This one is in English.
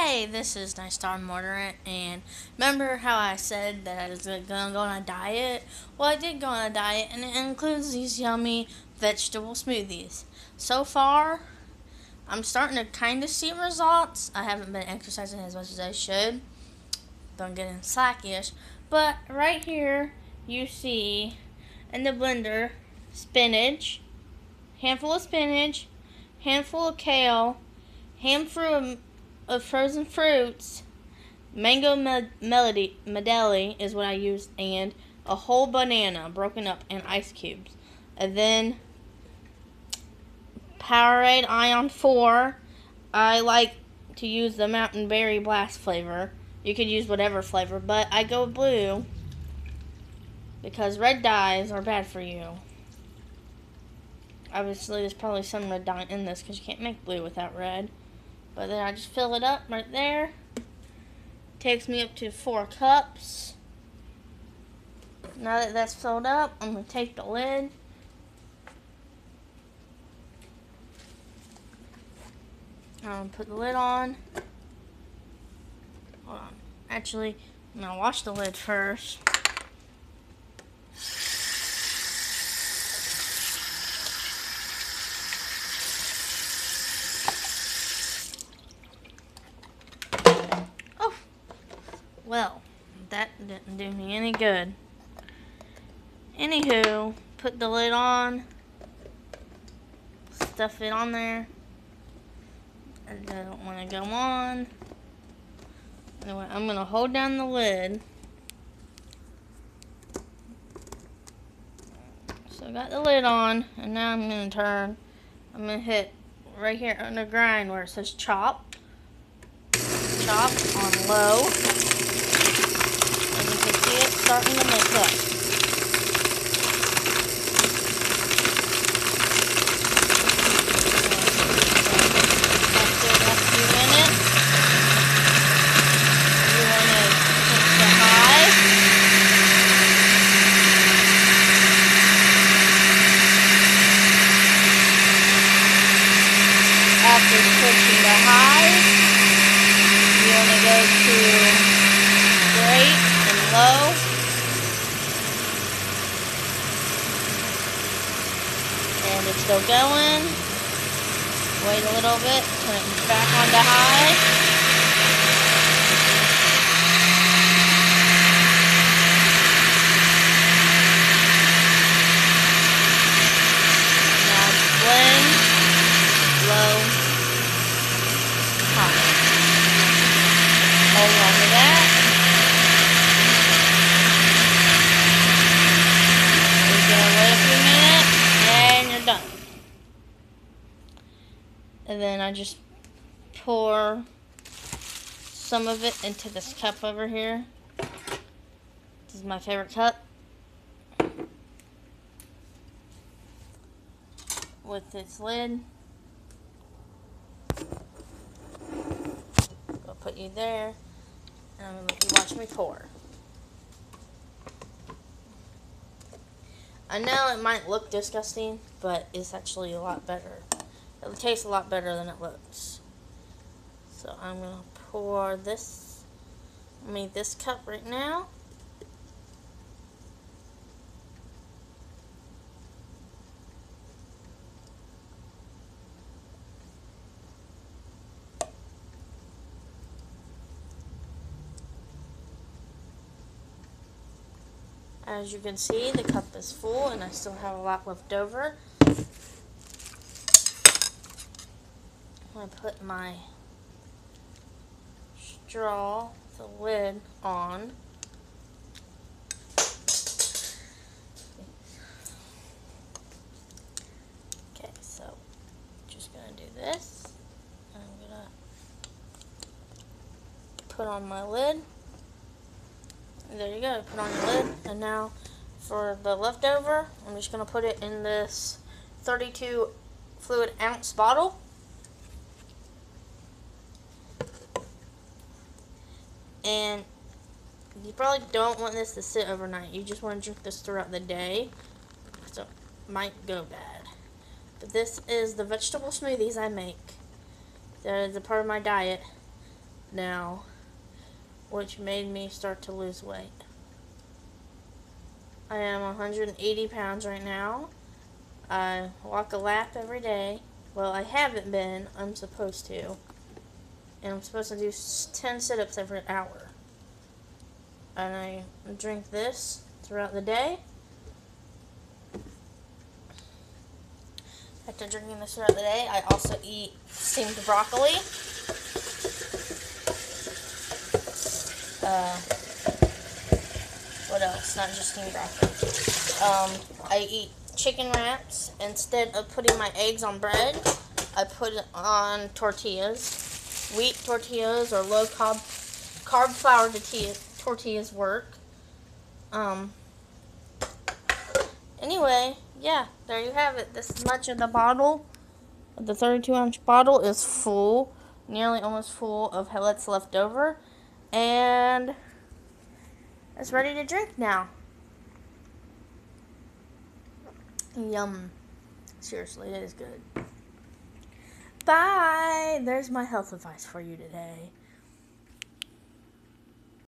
Hey, this is Nice Star Mortarant, and remember how I said that I was gonna go on a diet? Well, I did go on a diet, and it includes these yummy vegetable smoothies. So far, I'm starting to kind of see results. I haven't been exercising as much as I should, but I'm getting slackish. But right here, you see in the blender spinach, handful of spinach, handful of kale, handful of of frozen fruits, mango melody medley is what I used, and a whole banana broken up in ice cubes, and then Powerade Ion 4. I like to use the Mountain Berry Blast flavor. You could use whatever flavor, but I go blue because red dyes are bad for you. Obviously, there's probably some red dye in this because you can't make blue without red. But then I just fill it up right there. Takes me up to four cups. Now that that's filled up, I'm going to take the lid. To put the lid on. Hold on. Actually, I'm going to wash the lid first. Well, that didn't do me any good. Anywho, put the lid on. Stuff it on there. I don't want to go on. Anyway, I'm going to hold down the lid. So I got the lid on, and now I'm going to turn. I'm going to hit right here under grind where it says chop. Chop on low starting to make up. After switching to high, you want to go to grate and low. And it's still going. Wait a little bit, turn it back on to high. Now blend, low, high. Hold on to that. We're gonna wait a few minutes and you're done. And then I just pour some of it into this cup over here. This is my favorite cup. With its lid. I'll put you there. And I'm going to let you watch me pour. I know it might look disgusting, but it's actually a lot better. It tastes a lot better than it looks. So I'm going to pour this, I mean this cup right now. As you can see, the cup is full and I still have a lot left over. I'm to put my straw, the lid on. Okay, so just to do this. I'm to put on my lid. There you go, put on your lid. And now for the leftover, I'm just going to put it in this 32 fluid ounce bottle. And you probably don't want this to sit overnight. You just want to drink this throughout the day. So it might go bad. But this is the vegetable smoothies I make. That is a part of my diet. now, which made me start to lose weight. I am 180 pounds right now. I walk a lap every day. Well, I haven't been. I'm supposed to. And I'm supposed to do 10 sit ups every hour. And I drink this throughout the day. After drinking this throughout the day, I also eat steamed broccoli. Uh, what else? Not just steamed broccoli. Um, I eat chicken wraps. Instead of putting my eggs on bread, I put it on tortillas. Wheat tortillas or low carb, carb flour tortillas, work. Um, anyway, yeah, there you have it. This much of the bottle, the 32 ounce bottle, is full, nearly almost full of pellets left over. And it's ready to drink now. Yum. Seriously, it is good. Bye. There's my health advice for you today.